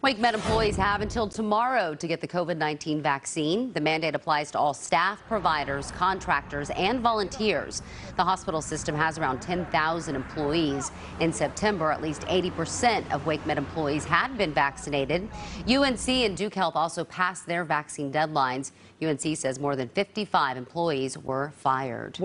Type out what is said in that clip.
Wake Med employees have until tomorrow to get the COVID-19 vaccine. The mandate applies to all staff, providers, contractors, and volunteers. The hospital system has around 10,000 employees. In September, at least 80% of Wake Med employees had been vaccinated. UNC and Duke Health also passed their vaccine deadlines. UNC says more than 55 employees were fired.